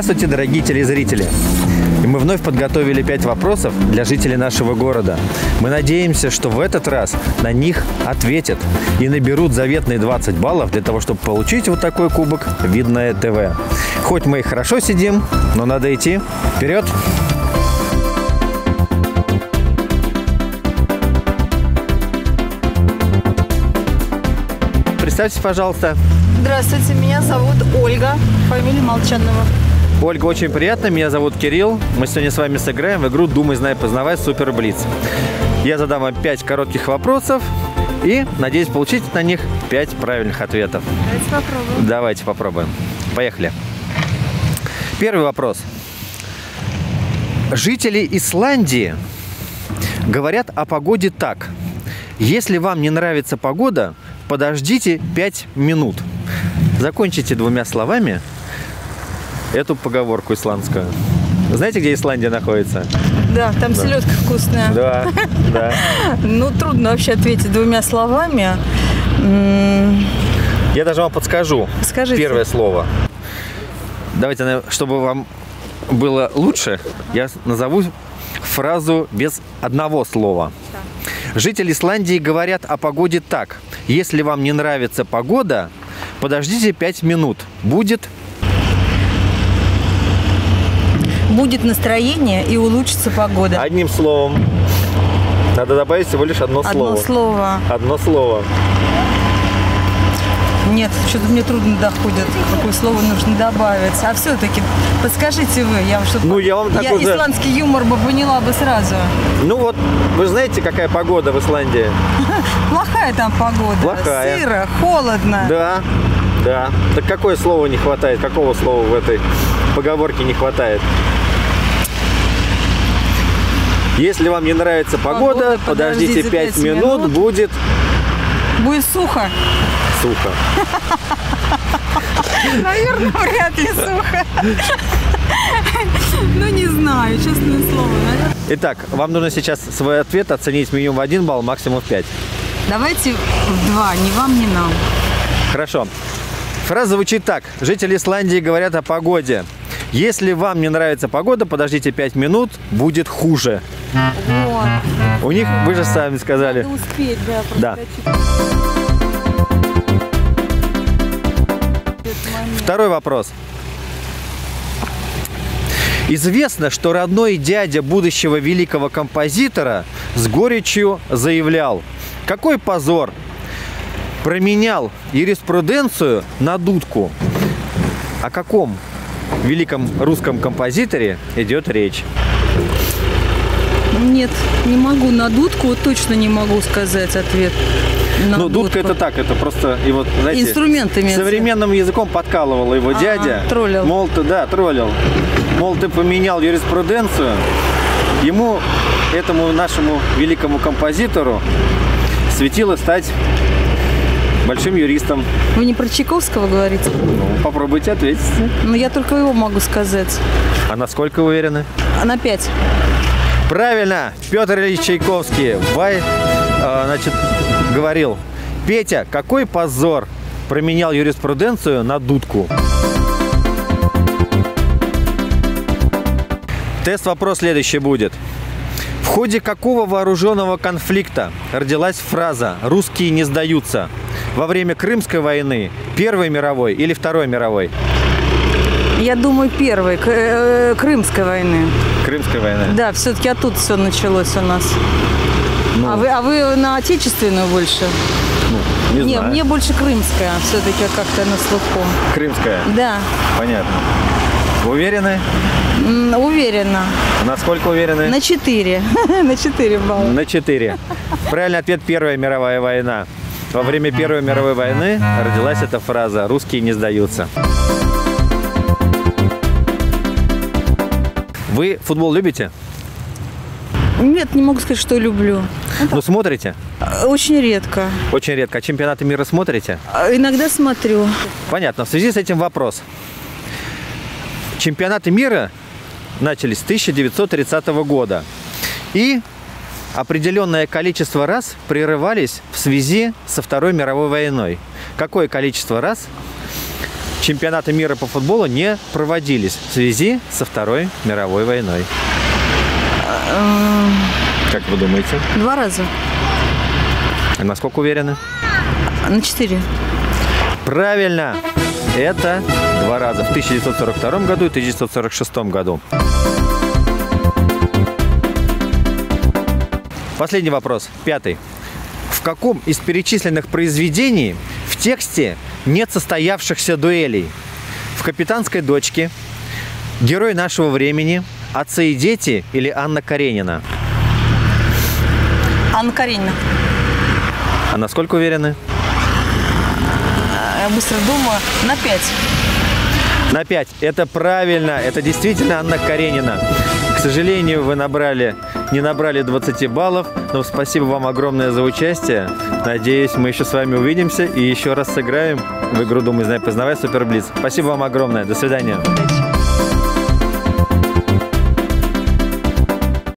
Здравствуйте, дорогие телезрители! И мы вновь подготовили пять вопросов для жителей нашего города. Мы надеемся, что в этот раз на них ответят и наберут заветные 20 баллов для того, чтобы получить вот такой кубок «Видное ТВ». Хоть мы и хорошо сидим, но надо идти. Вперед! Представьтесь, пожалуйста. Здравствуйте, меня зовут Ольга, фамилия Молчанова. Ольга, очень приятно. Меня зовут Кирилл. Мы сегодня с вами сыграем в игру «Думай, знай, познавай. Супер Блиц». Я задам вам пять коротких вопросов и надеюсь получить на них пять правильных ответов. Давайте попробуем. Давайте попробуем. Поехали. Первый вопрос. Жители Исландии говорят о погоде так. Если вам не нравится погода, подождите 5 минут. Закончите двумя словами эту поговорку исландскую. Знаете, где Исландия находится? Да, там селедка вкусная. Да, да. Ну, трудно вообще ответить двумя словами. Я даже вам подскажу. Скажите. Первое слово. Давайте, чтобы вам было лучше, я назову фразу без одного слова. Жители Исландии говорят о погоде так. Если вам не нравится погода, подождите 5 минут. Будет Будет настроение и улучшится погода. одним словом. Надо добавить всего лишь одно, Одно слово. слово. Одно слово. Нет, что-то мне трудно доходит, какое слово нужно добавить. А все-таки подскажите вы, я что Ну, я вам такой за- исландский юмор бы поняла бы сразу. Ну вот, вы знаете, какая погода в Исландии? Плохая там погода. Плохая. Сыро, холодно. Да, да. Так какое слово не хватает? Какого слова в этой поговорке не хватает? Если вам не нравится погода, Погода, подождите подождите 5 пять минут, минут. будет Будет сухо. сухо. Наверное, вряд ли сухо. Ну, не знаю, честное слово. Итак, вам нужно сейчас свой ответ оценить минимум в 1 балл, максимум в 5. Давайте в два, ни вам, ни нам. Хорошо. Фраза звучит так. Жители Исландии говорят о погоде. Если вам не нравится погода, подождите 5 минут, будет хуже. Вот. У них, вы же сами сказали. Надо успеть, да, Да. Второй вопрос. Известно, что родной дядя будущего великого композитора с горечью заявлял, какой позор, променял юриспруденцию на дудку. О каком великом русском композиторе идет речь? Нет, не могу. На дудку точно не могу сказать ответ. На ну, дудка это так, это просто, и вот, знаете, Инструмент имеется. современным языком подкалывал его Ага, дядя. троллил. Мол, ты, да, троллил. Мол, ты поменял юриспруденцию. Ему, этому нашему великому композитору, светило стать большим юристом. Вы не про Чайковского говорите? Ну, попробуйте ответить. Ну, я только его могу сказать. А насколько вы уверены? А на пять. Правильно, Петр Ильич Чайковский Вай, э, значит, говорил, Петя, какой позор, променял юриспруденцию на дудку. Тест-вопрос следующий будет. В ходе какого вооруженного конфликта родилась фраза «русские не сдаются»? Во время Крымской войны, Первой мировой или Второй мировой? Я думаю, первой, э, Крымской войны. Крымской войны. Да, все-таки оттуда все началось у нас. Ну. А, вы, а вы на отечественную больше? Не Не, знаю. мне больше крымская все-таки как-то на слуху. Крымская. Да, Понятно. Уверены? М, уверена. Насколько уверены? На 4. На 4 балла. На 4. Правильный ответ – Первая мировая война. Во время Первой мировой войны родилась эта фраза «русские не сдаются». Вы футбол любите? Нет, не могу сказать, что люблю. Ну, смотрите? Очень редко. Очень редко. А чемпионаты мира смотрите? А Иногда смотрю. Понятно. В связи с этим вопрос. Чемпионаты мира начались с 1930 года. И определенное количество раз прерывались в связи со Второй мировой войной. Какое количество раз чемпионаты мира по футболу не проводились в связи со Второй мировой войной? Как вы думаете? Два раза. Насколько уверены? На четыре. Правильно! Это два раза. В 1942 году и 1946 году. Последний вопрос, пятый. В каком из перечисленных произведений в тексте нет состоявшихся дуэлей? В «Капитанской дочке», «Герой нашего времени», «Отцы и дети» или «Анна Каренина»? Анна Каренина. А насколько уверены? Я быстро думаю. На пять. На 5. Это правильно. Это действительно Анна Каренина. К сожалению, вы набрали, не набрали 20 баллов, но спасибо вам огромное за участие. Надеюсь, мы еще с вами увидимся и еще раз сыграем в игру «Думай, знай, познавай» Супер Блиц. Спасибо вам огромное. До свидания.